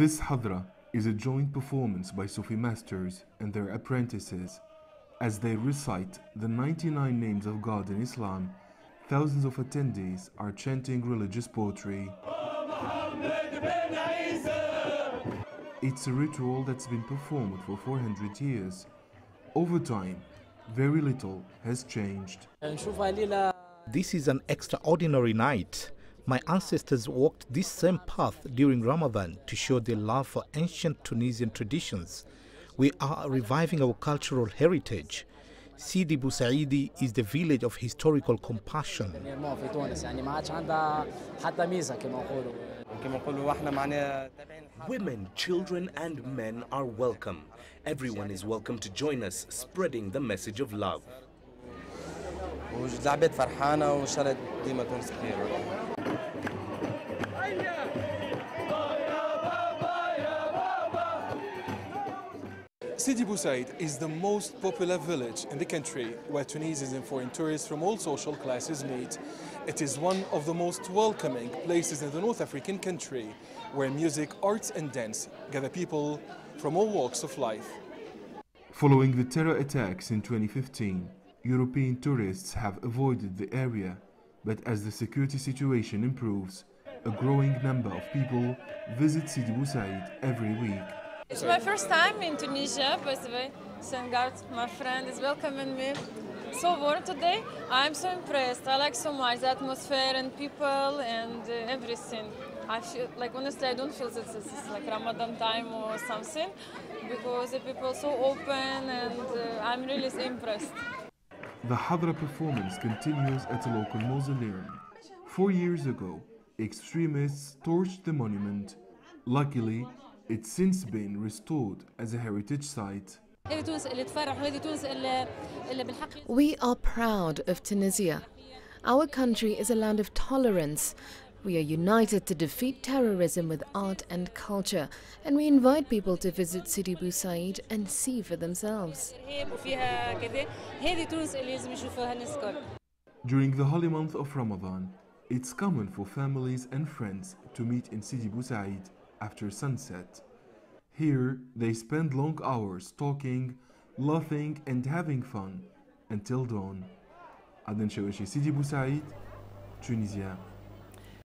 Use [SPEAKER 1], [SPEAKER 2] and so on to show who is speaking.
[SPEAKER 1] This Hadra is a joint performance by Sufi masters and their apprentices. As they recite the 99 names of God in Islam, thousands of attendees are chanting religious poetry. It's a ritual that's been performed for 400 years. Over time, very little has changed.
[SPEAKER 2] This is an extraordinary night. My ancestors walked this same path during Ramadan to show their love for ancient Tunisian traditions. We are reviving our cultural heritage. Sidi Busaidi is the village of historical compassion.
[SPEAKER 3] Women, children, and men are welcome. Everyone is welcome to join us, spreading the message of love.
[SPEAKER 4] والعباد فرحانه وان شاء الله ديما تونس بخير
[SPEAKER 5] Sidi Bou Said is the most popular village in the country where Tunisians and foreign tourists from all social classes meet. It is one of the most welcoming places in the North African country where music, arts, and dance gather people from all walks of life.
[SPEAKER 1] Following the terror attacks in 2015, European tourists have avoided the area, but as the security situation improves, a growing number of people visit Sidi Bou Said every week.
[SPEAKER 6] It's my first time in Tunisia, by the way. Sengart, my friend, is welcoming me. So warm today. I'm so impressed. I like so much the atmosphere and people and uh, everything. I feel like honestly, I don't feel that this is like Ramadan time or something because the people are so open and uh, I'm really impressed.
[SPEAKER 1] The Hadra performance continues at a local mausoleum. Four years ago, extremists torched the monument. Luckily, it's since been restored as a heritage site.
[SPEAKER 7] We are proud of Tunisia. Our country is a land of tolerance. We are united to defeat terrorism with art and culture, and we invite people to visit Sidi Bou Said and see for themselves.
[SPEAKER 1] During the holy month of Ramadan, it's common for families and friends to meet in Sidi Bou Said after sunset. Here, they spend long hours talking, laughing, and having fun until dawn. Chaouachi, Sidi Bou Said, Tunisia.